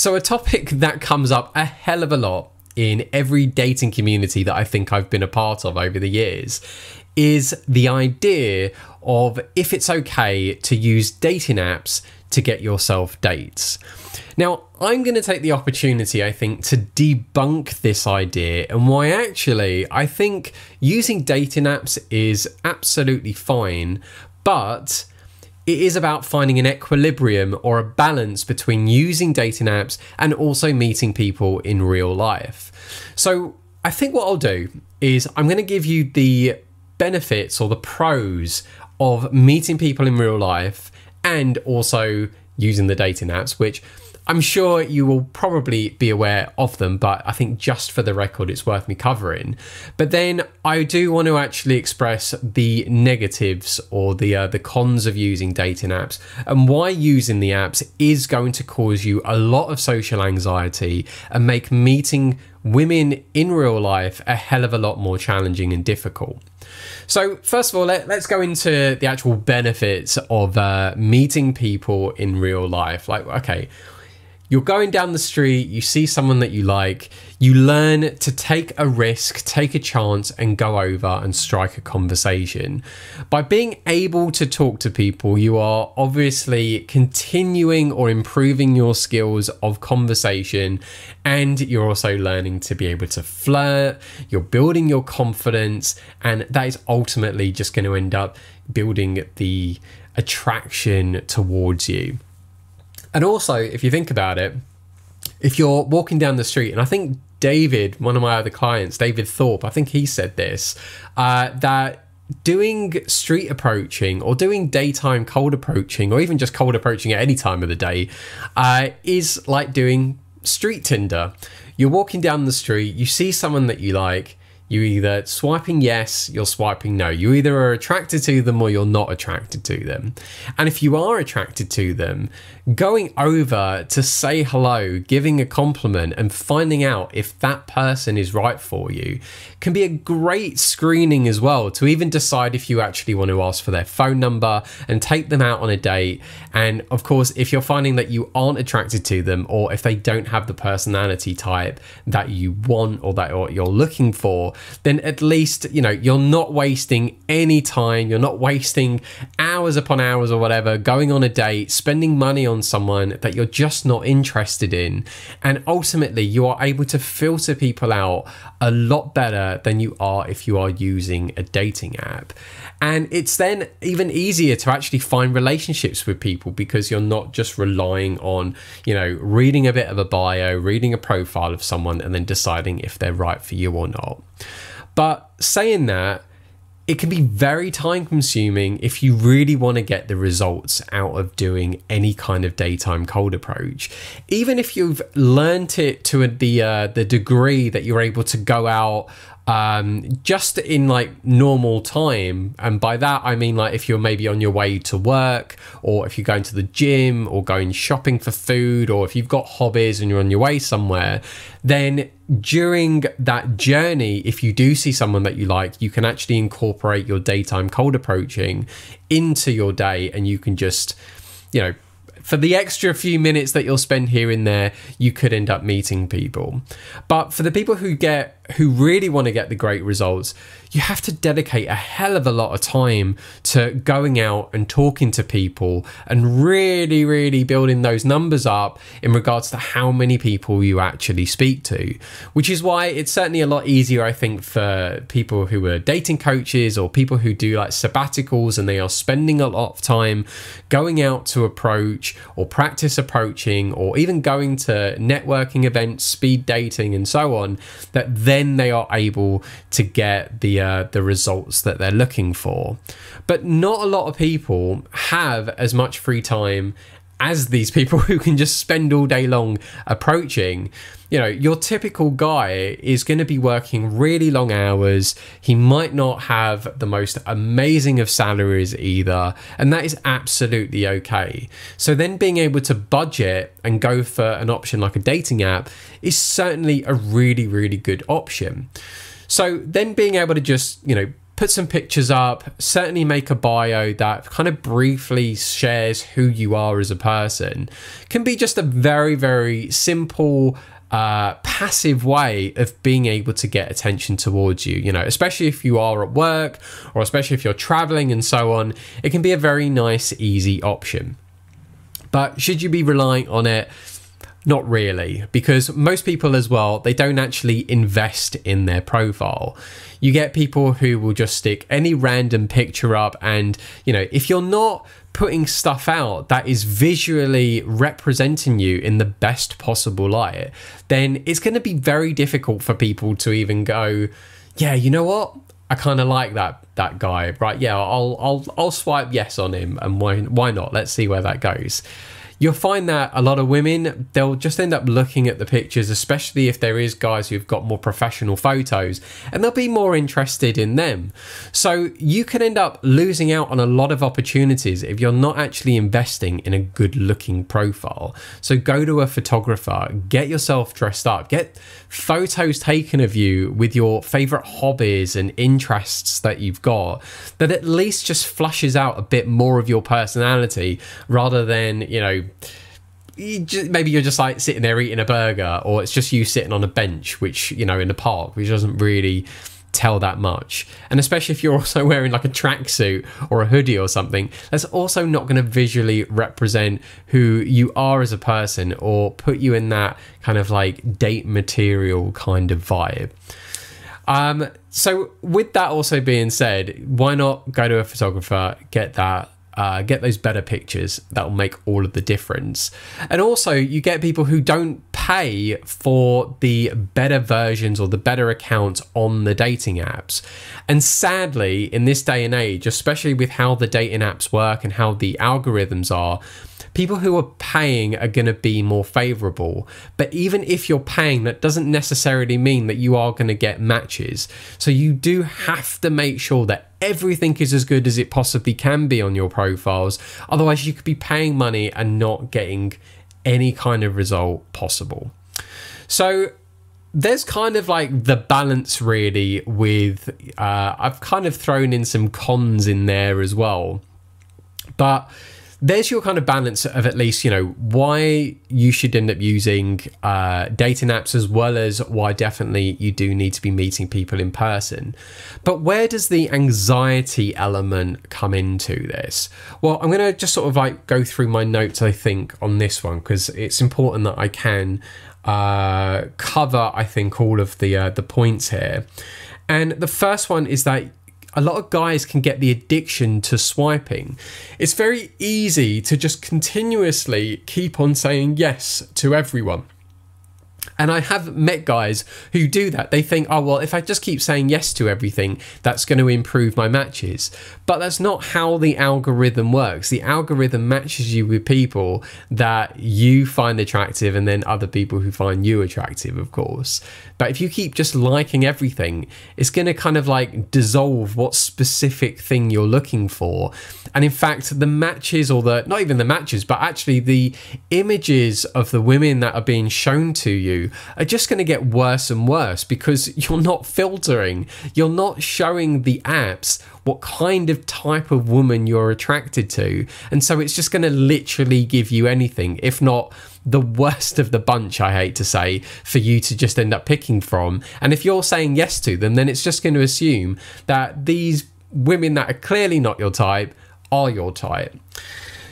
So, a topic that comes up a hell of a lot in every dating community that I think I've been a part of over the years is the idea of if it's okay to use dating apps to get yourself dates. Now, I'm going to take the opportunity, I think, to debunk this idea and why actually I think using dating apps is absolutely fine, but it is about finding an equilibrium or a balance between using dating apps and also meeting people in real life. So, I think what I'll do is I'm going to give you the benefits or the pros of meeting people in real life and also using the dating apps, which I'm sure you will probably be aware of them, but I think just for the record, it's worth me covering. But then I do want to actually express the negatives or the uh, the cons of using dating apps and why using the apps is going to cause you a lot of social anxiety and make meeting women in real life a hell of a lot more challenging and difficult. So, first of all, let, us go into the actual benefits of uh, meeting people in real life. Like, okay, you're going down the street, you see someone that you like, you learn to take a risk, take a chance, and go over and strike a conversation. By being able to talk to people, you are obviously continuing or improving your skills of conversation, and you're also learning to be able to flirt, you're building your confidence, and that is ultimately just going to end up building the attraction towards you. And also, if you think about it, if you're walking down the street, and I think David, one of my other clients, David Thorpe, I think he said this, uh, that doing street approaching or doing daytime cold approaching or even just cold approaching at any time of the day uh, is like doing street Tinder. You're walking down the street, you see someone that you like, you either swiping yes, you're swiping no. You either are attracted to them or you're not attracted to them. And if you are attracted to them, going over to say hello, giving a compliment, and finding out if that person is right for you can be a great screening as well to even decide if you actually want to ask for their phone number and take them out on a date. And of course, if you're finding that you aren't attracted to them or if they don't have the personality type that you want or that you're looking for, then at least, you know, you're not wasting any time, you're not wasting hours upon hours or whatever going on a date, spending money on someone that you're just not interested in. And ultimately, you are able to filter people out a lot better than you are if you are using a dating app. And it's then even easier to actually find relationships with people because you're not just relying on, you know, reading a bit of a bio, reading a profile of someone, and then deciding if they're right for you or not. But saying that, it can be very time consuming if you really want to get the results out of doing any kind of daytime cold approach. Even if you've learnt it to the uh, the degree that you're able to go out um, just in like normal time. And by that, I mean like if you're maybe on your way to work, or if you're going to the gym, or going shopping for food, or if you've got hobbies and you're on your way somewhere, then during that journey, if you do see someone that you like, you can actually incorporate your daytime cold approaching into your day and you can just, you know, for the extra few minutes that you'll spend here and there, you could end up meeting people. But for the people who get who really want to get the great results, you have to dedicate a hell of a lot of time to going out and talking to people and really, really building those numbers up in regards to how many people you actually speak to. Which is why it's certainly a lot easier, I think, for people who are dating coaches or people who do like sabbaticals and they are spending a lot of time going out to approach or practice approaching or even going to networking events, speed dating, and so on, that then they are able to get the uh, the results that they're looking for. But not a lot of people have as much free time as these people who can just spend all day long approaching you know, your typical guy is going to be working really long hours. He might not have the most amazing of salaries either, and that is absolutely okay. So then being able to budget and go for an option like a dating app is certainly a really, really good option. So then being able to just, you know, put some pictures up, certainly make a bio that kind of briefly shares who you are as a person. Can be just a very, very simple uh, passive way of being able to get attention towards you. You know, especially if you are at work or especially if you're traveling and so on, it can be a very nice, easy option. But should you be relying on it? Not really, because most people as well, they don't actually invest in their profile. You get people who will just stick any random picture up, and you know, if you're not putting stuff out that is visually representing you in the best possible light, then it's going to be very difficult for people to even go, yeah, you know what? I kind of like that that guy, right? Yeah, I'll I'll I'll swipe yes on him, and why why not? Let's see where that goes you'll find that a lot of women they'll just end up looking at the pictures especially if there is guys who've got more professional photos and they'll be more interested in them. So you can end up losing out on a lot of opportunities if you're not actually investing in a good looking profile. So go to a photographer get yourself dressed up get photos taken of you with your favorite hobbies and interests that you've got that at least just flushes out a bit more of your personality rather than you know you just, maybe you're just like sitting there eating a burger, or it's just you sitting on a bench, which you know in the park, which doesn't really tell that much. And especially if you're also wearing like a tracksuit or a hoodie or something, that's also not going to visually represent who you are as a person or put you in that kind of like date material kind of vibe. Um, so, with that also being said, why not go to a photographer, get that uh, get those better pictures that will make all of the difference. And also you get people who don't pay for the better versions or the better accounts on the dating apps. And sadly in this day and age especially with how the dating apps work and how the algorithms are people who are paying are going to be more favorable. But even if you're paying, that doesn't necessarily mean that you are going to get matches. So you do have to make sure that everything is as good as it possibly can be on your profiles. Otherwise, you could be paying money and not getting any kind of result possible. So there's kind of like the balance really with uh, I've kind of thrown in some cons in there as well. But there's your kind of balance of at least you know why you should end up using uh, dating apps as well as why definitely you do need to be meeting people in person. But where does the anxiety element come into this? Well i'm going to just sort of like go through my notes i think on this one because it's important that i can uh, cover i think all of the uh, the points here. And the first one is that a lot of guys can get the addiction to swiping. It's very easy to just continuously keep on saying yes to everyone. And I have met guys who do that. They think, oh, well, if I just keep saying yes to everything, that's going to improve my matches. But that's not how the algorithm works. The algorithm matches you with people that you find attractive and then other people who find you attractive, of course. But if you keep just liking everything, it's going to kind of like dissolve what specific thing you're looking for. And in fact, the matches, or the not even the matches, but actually the images of the women that are being shown to you are just going to get worse and worse because you're not filtering, you're not showing the apps what kind of type of woman you're attracted to. And so it's just going to literally give you anything, if not the worst of the bunch, I hate to say, for you to just end up picking from. And if you're saying yes to them, then it's just going to assume that these women that are clearly not your type are your type.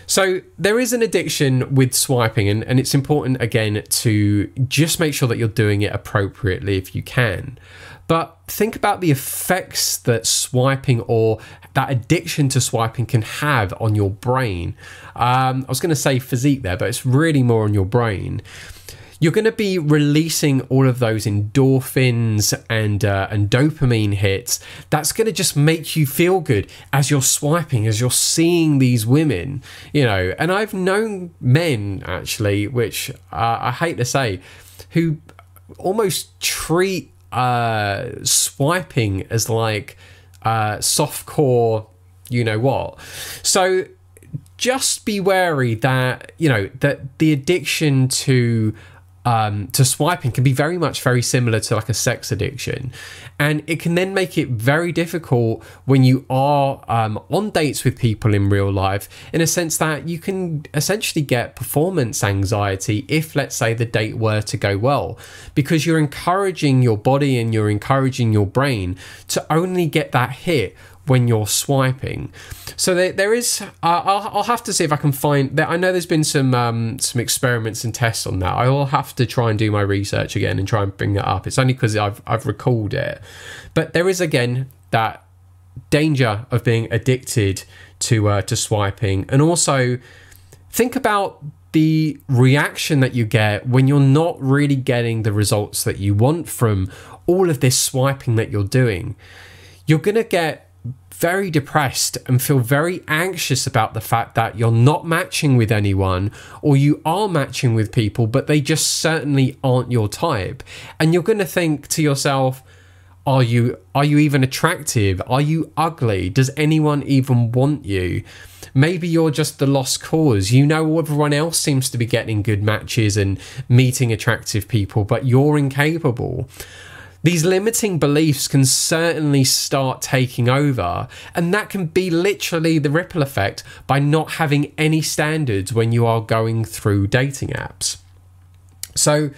So there is an addiction with swiping, and, and it's important again to just make sure that you're doing it appropriately if you can. But think about the effects that swiping or that addiction to swiping can have on your brain. Um, I was going to say physique there, but it's really more on your brain you're going to be releasing all of those endorphins and uh, and dopamine hits. That's going to just make you feel good as you're swiping, as you're seeing these women, you know. And I've known men actually, which uh, I hate to say, who almost treat uh, swiping as like uh, soft core, you know what. So just be wary that you know that the addiction to um, to swiping can be very much very similar to like a sex addiction. And it can then make it very difficult when you are um, on dates with people in real life, in a sense that you can essentially get performance anxiety if, let's say, the date were to go well, because you're encouraging your body and you're encouraging your brain to only get that hit when you're swiping. So there, there is. Uh, I'll, I'll, have to see if I can find. That I know there's been some um, some experiments and tests on that. I will have to try and do my research again and try and bring that up. It's only because I've I've recalled it, but there is again that danger of being addicted to uh, to swiping, and also think about the reaction that you get when you're not really getting the results that you want from all of this swiping that you're doing. You're gonna get very depressed and feel very anxious about the fact that you're not matching with anyone or you are matching with people, but they just certainly aren't your type. And you're going to think to yourself, are you are you even attractive? Are you ugly? Does anyone even want you? Maybe you're just the lost cause. You know everyone else seems to be getting good matches and meeting attractive people, but you're incapable. These limiting beliefs can certainly start taking over, and that can be literally the ripple effect by not having any standards when you are going through dating apps. So,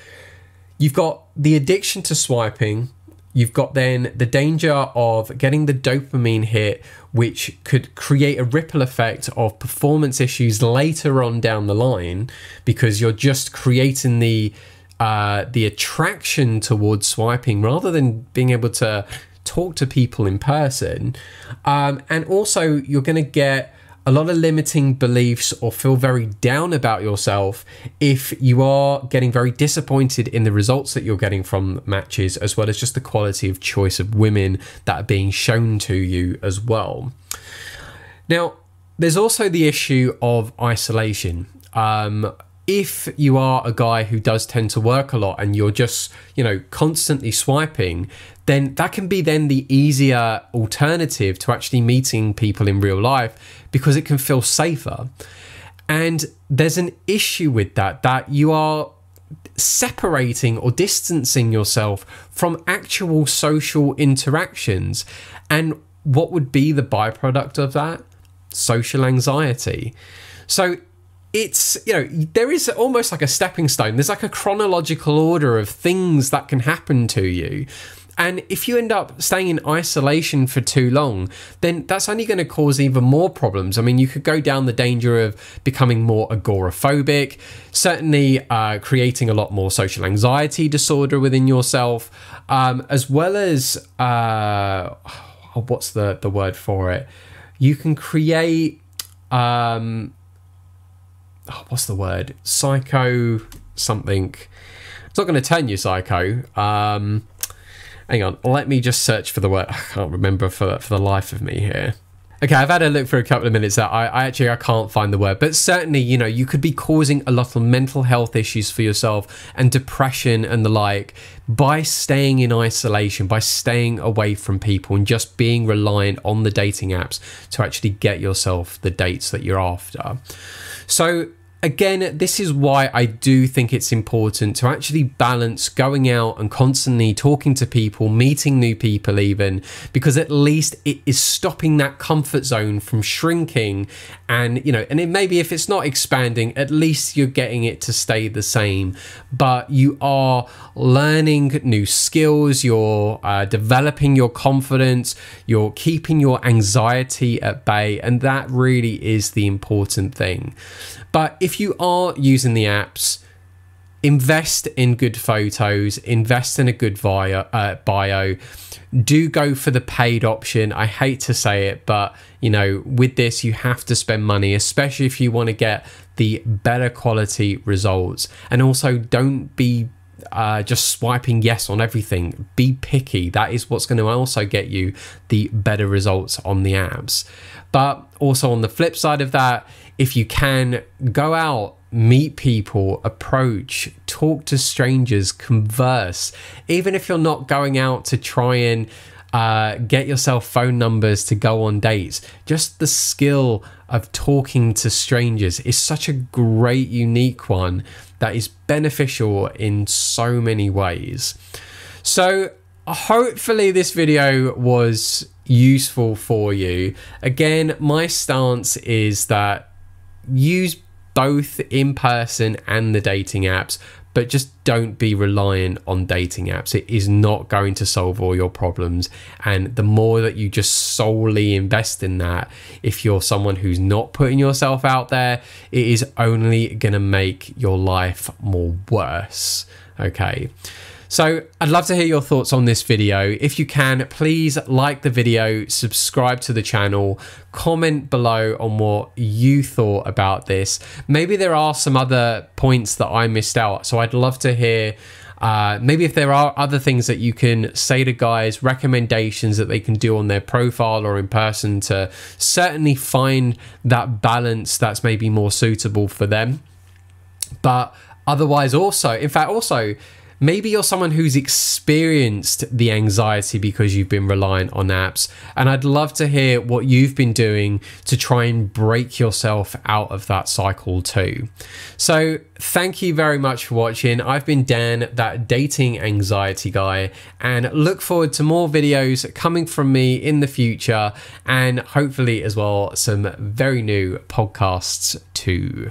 you've got the addiction to swiping, you've got then the danger of getting the dopamine hit, which could create a ripple effect of performance issues later on down the line because you're just creating the uh, the attraction towards swiping rather than being able to talk to people in person. Um, and also, you're going to get a lot of limiting beliefs or feel very down about yourself if you are getting very disappointed in the results that you're getting from matches, as well as just the quality of choice of women that are being shown to you as well. Now, there's also the issue of isolation. Um, if you are a guy who does tend to work a lot and you're just, you know, constantly swiping, then that can be then the easier alternative to actually meeting people in real life because it can feel safer. And there's an issue with that, that you are separating or distancing yourself from actual social interactions. And what would be the byproduct of that? Social anxiety. So it's you know there is almost like a stepping stone there's like a chronological order of things that can happen to you and if you end up staying in isolation for too long, then that's only going to cause even more problems. I mean, you could go down the danger of becoming more agoraphobic, certainly uh, creating a lot more social anxiety disorder within yourself, um, as well as uh, what's the, the word for it? You can create. Um, oh, what's the word? Psycho something. It's not going to turn you psycho. Um, hang on, let me just search for the word. I can't remember for for the life of me here. Okay, I've had a look for a couple of minutes. That I, I actually I can't find the word, but certainly you know you could be causing a lot of mental health issues for yourself and depression and the like by staying in isolation, by staying away from people and just being reliant on the dating apps to actually get yourself the dates that you're after. So again, this is why I do think it's important to actually balance going out and constantly talking to people, meeting new people, even because at least it is stopping that comfort zone from shrinking. And, you know, and it maybe if it's not expanding, at least you're getting it to stay the same, but you are learning new skills, you're uh, developing your confidence, you're keeping your anxiety at bay. And that really is the important thing. But if you are using the apps, invest in good photos, invest in a good bio, uh, bio. Do go for the paid option. I hate to say it, but you know, with this, you have to spend money, especially if you want to get the better quality results. And also, don't be uh, just swiping yes on everything. Be picky. That is what's going to also get you the better results on the apps. But also on the flip side of that, if you can go out, meet people, approach, talk to strangers, converse, even if you're not going out to try and uh, get yourself phone numbers to go on dates. Just the skill of talking to strangers is such a great, unique one that is beneficial in so many ways. So, hopefully, this video was useful for you. Again, my stance is that use both in person and the dating apps, but just don't be reliant on dating apps. It is not going to solve all your problems. And the more that you just solely invest in that, if you're someone who's not putting yourself out there, it is only going to make your life more worse. Okay. So I'd love to hear your thoughts on this video. If you can, please like the video, subscribe to the channel, comment below on what you thought about this. Maybe there are some other points that I missed out. So I'd love to hear uh, maybe if there are other things that you can say to guys, recommendations that they can do on their profile or in person to certainly find that balance that's maybe more suitable for them. But otherwise, also, in fact, also, Maybe you're someone who's experienced the anxiety because you've been reliant on apps. And I'd love to hear what you've been doing to try and break yourself out of that cycle too. So, thank you very much for watching. I've been Dan, that dating anxiety guy, and look forward to more videos coming from me in the future and hopefully as well some very new podcasts too.